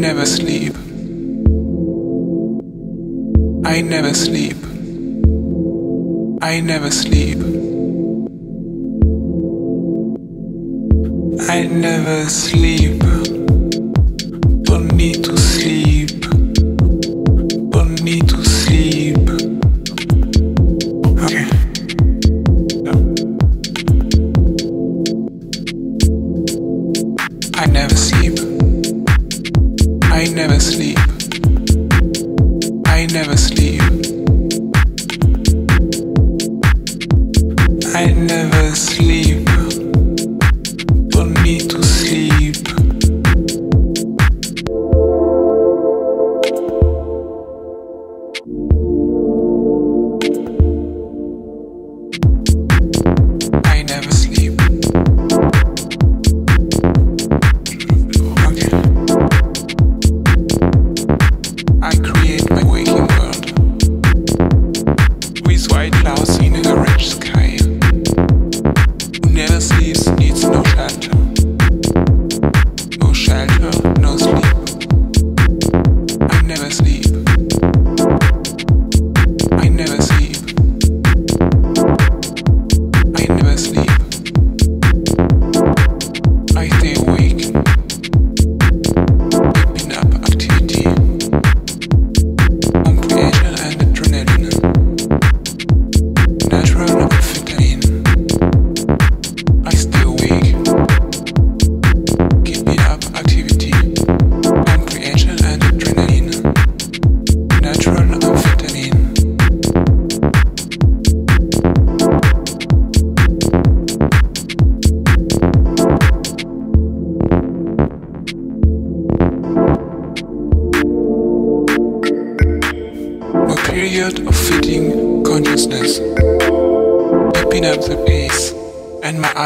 never sleep. I never sleep. I never sleep. I never sleep.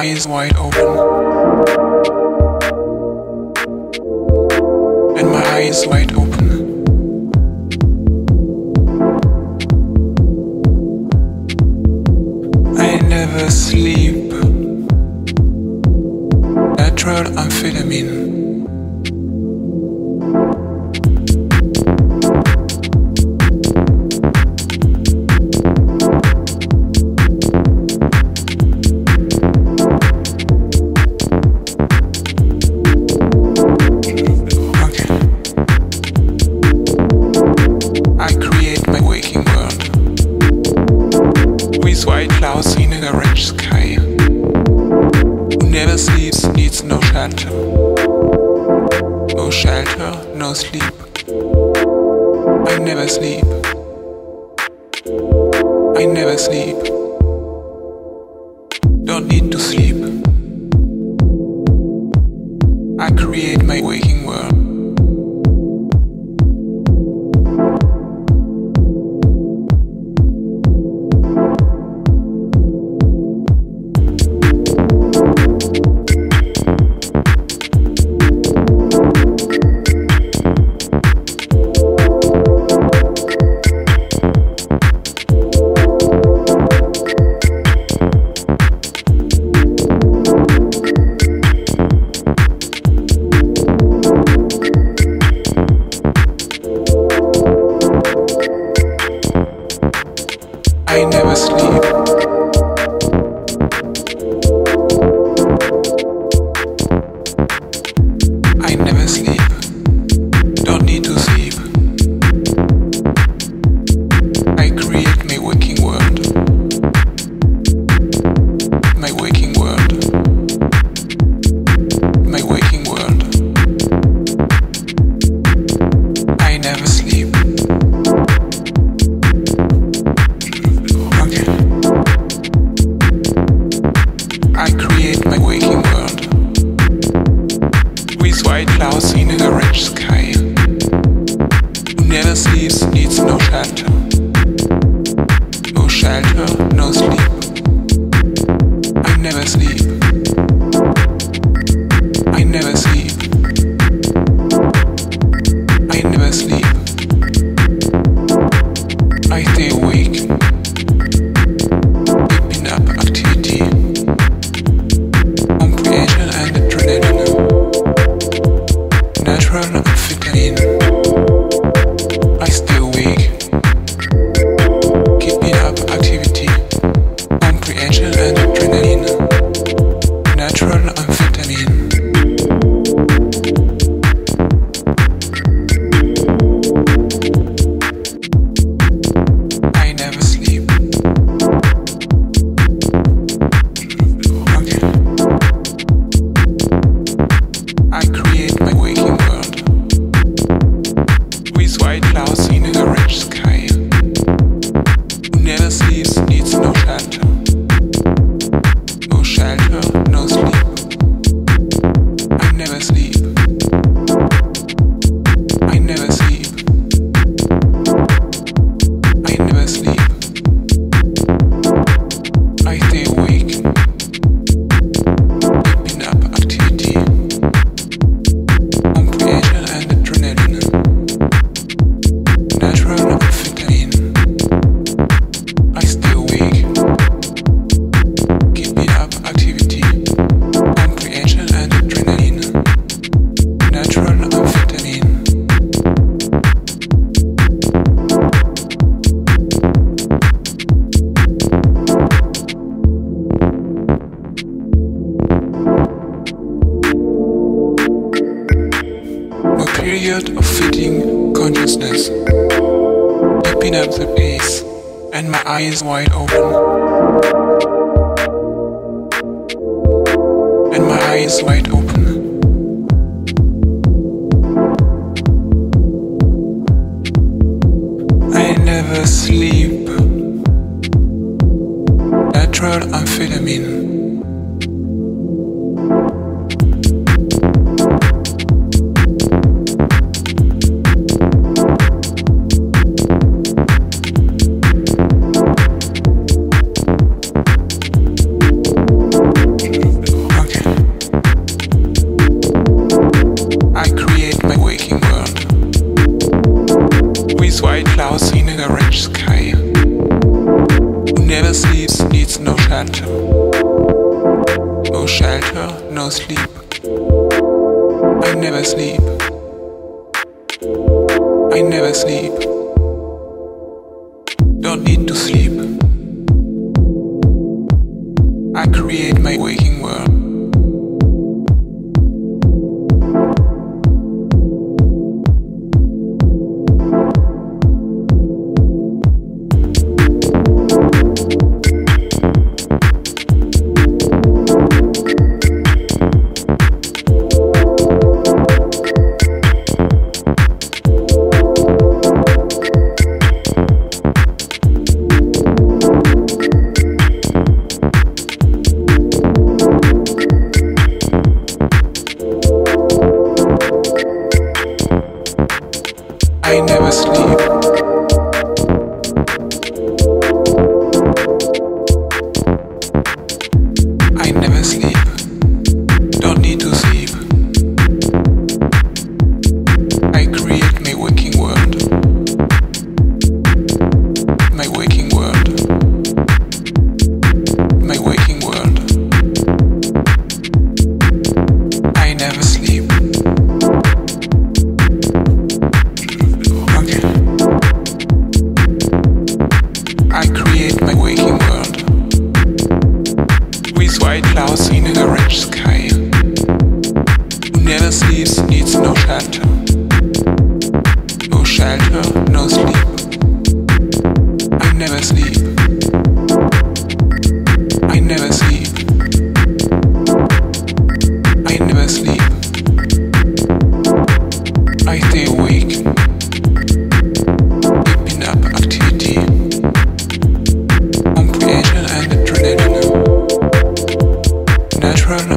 eyes wide open. And my eyes wide open. I never sleep. Natural amphetamine. white clouds in a red sky. Who never sleeps needs no shelter. No shelter, no sleep. I never sleep. I never sleep. never sleep. create my waking world. With white clouds in a orange sky. no wide open. And my eyes wide open. No shelter, no sleep. I never sleep. I never sleep. Don't need to sleep. natural